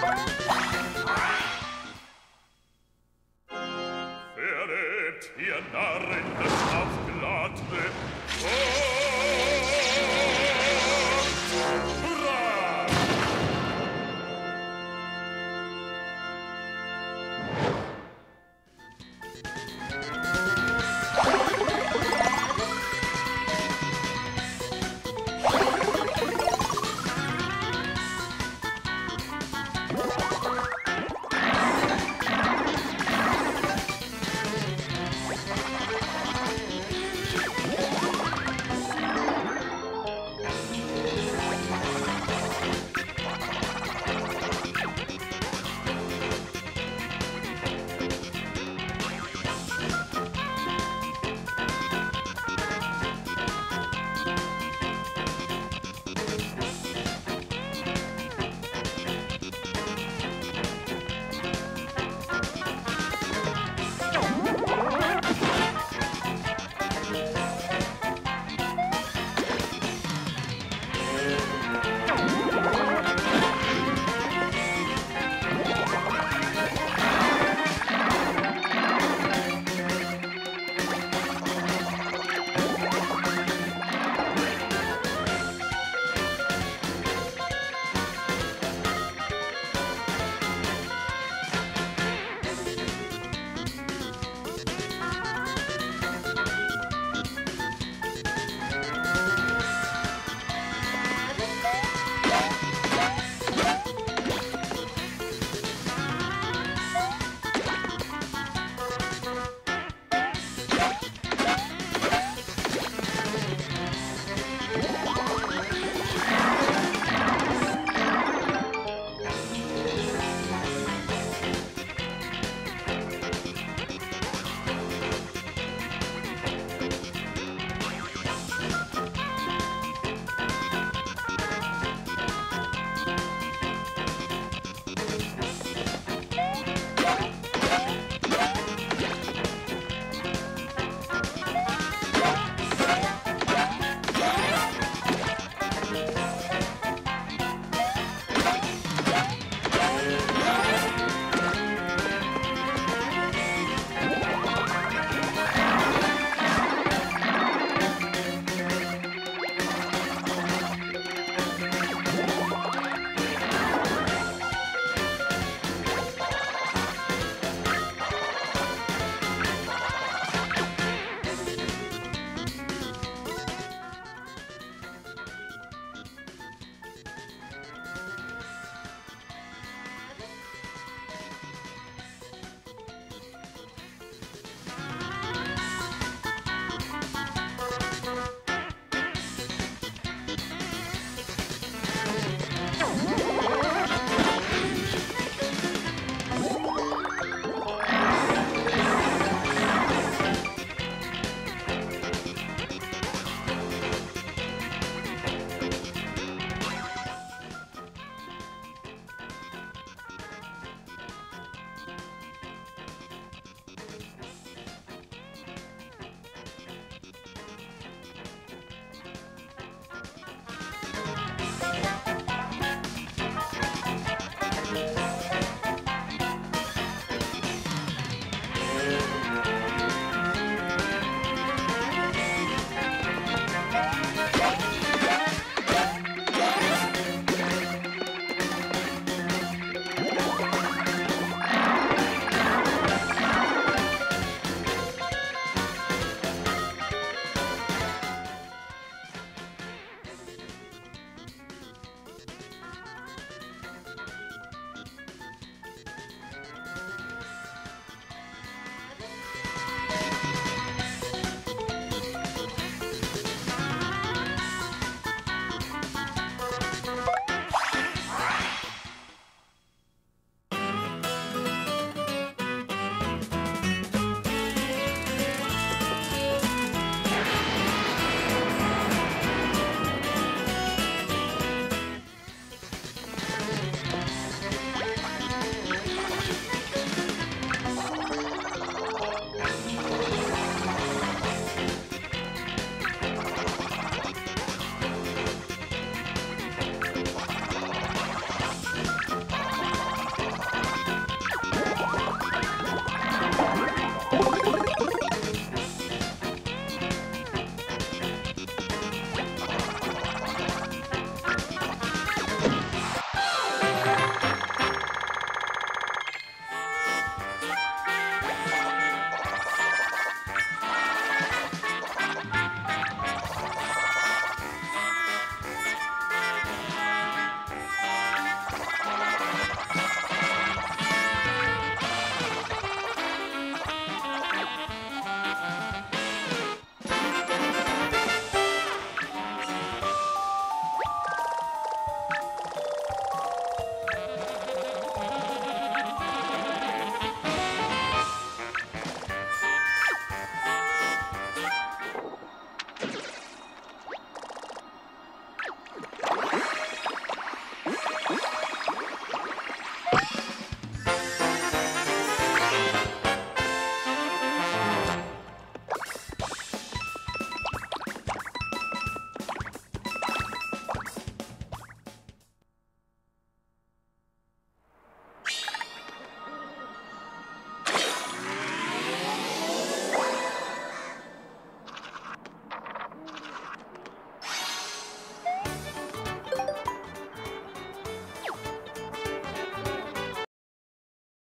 Bye.